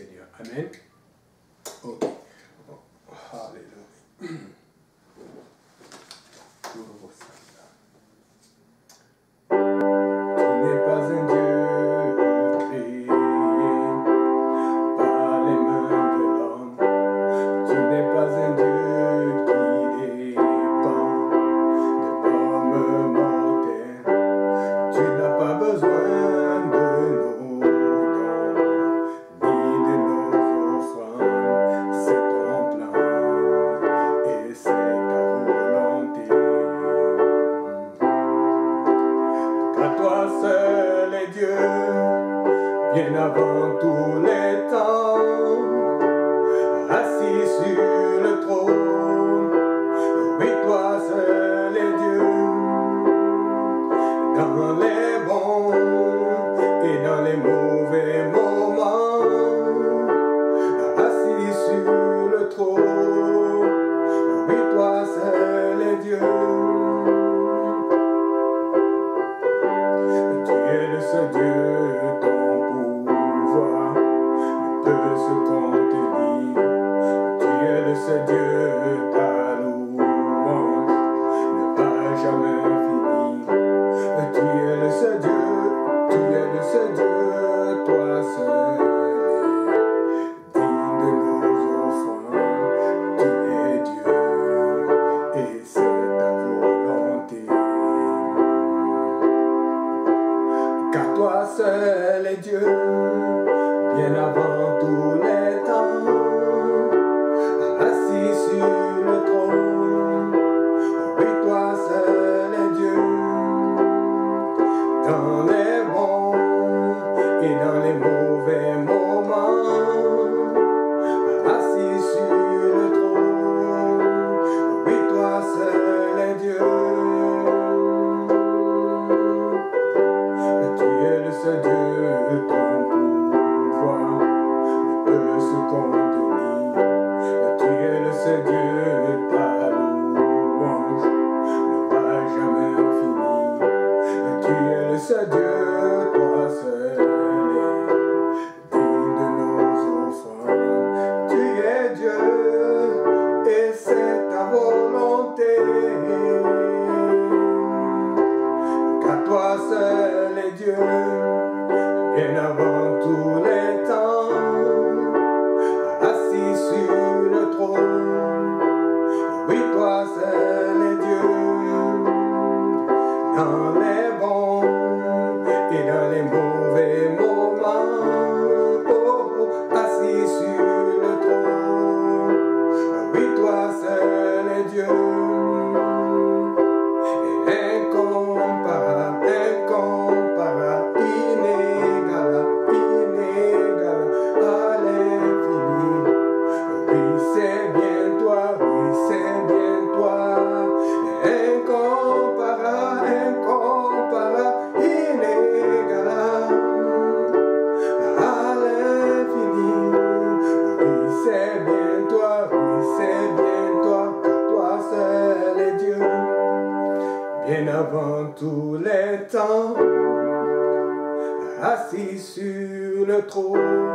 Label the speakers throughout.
Speaker 1: Seigneur. Amen. Ok. Alléluia. Tu toi seul est Dieu, bien avant tous les temps, assis sur avant tous les temps, assis sur le trône. Oui, toi seul est Dieu, dans les bons et dans les mauvais moments, assis sur le trône. Oui, toi seul est Dieu. Tu es le seul Dieu, Le seul Dieu, toi seul digne de nos offrandes. Tu es Dieu et c'est ta volonté. Car toi seul est Dieu, bien avant tous les temps, assis sur le trône.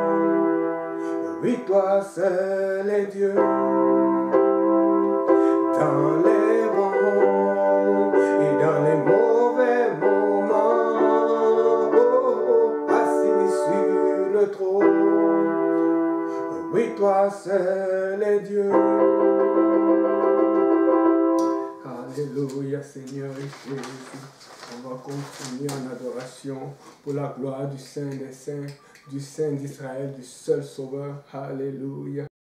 Speaker 1: Oui, toi seul est Dieu, dans les bons et dans les mauvais moments, oh, assis sur le trône. Oui, toi seul est Dieu. Alléluia Seigneur Jésus. On va continuer en adoration pour la gloire du Saint des Saints, du Saint d'Israël, du seul Sauveur. Alléluia.